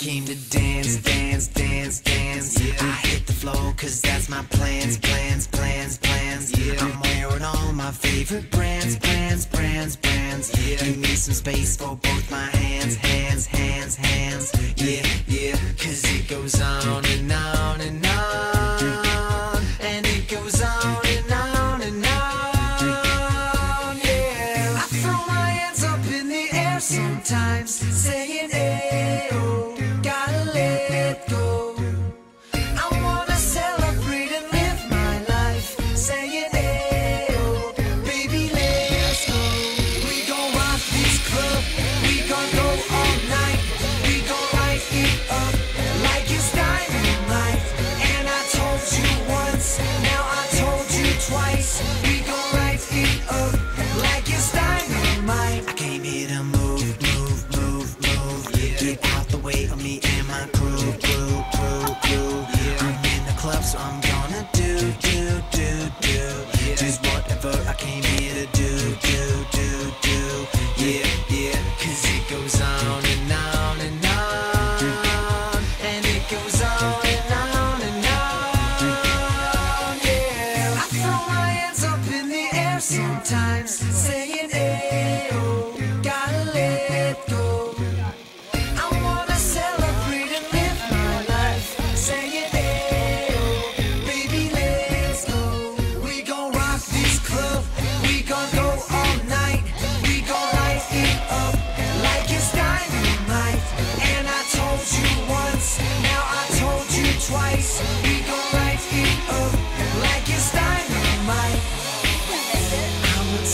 came to dance, dance, dance, dance. Yeah. I hit the floor cause that's my plans, plans, plans, plans. Yeah. I'm wearing all my favorite brands, brands, brands, brands. Yeah. Give me some space for both my hands, hands, hands, hands. Yeah, yeah, cause it goes on and on and on. And it goes on and on and on. Yeah, I throw my hands up in the air sometimes, saying, Ayo, gotta do, do, do. Just whatever I came here to do, do, do, do. Yeah, yeah, cause it goes on and on and on. And it goes on and on and on. Yeah, I throw my hands up in the air sometimes, saying, Ayo, oh, gotta let go.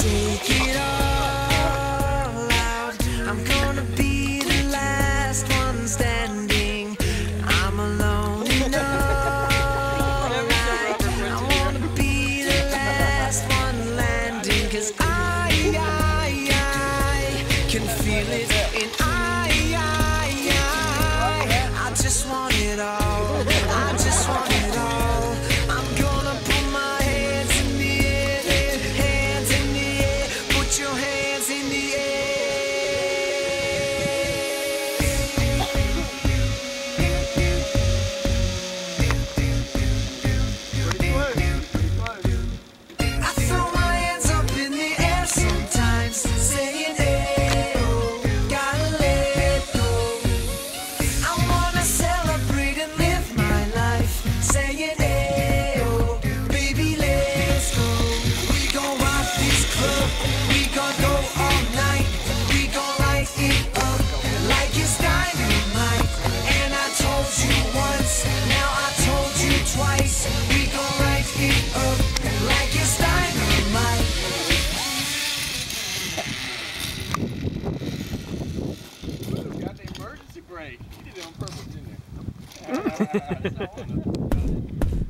Take it all out. I'm gonna be the last one standing. I'm alone all. I wanna be the last one landing. Cause I, can feel it. And I, I, I just want it all. Did it on purpose, didn't he?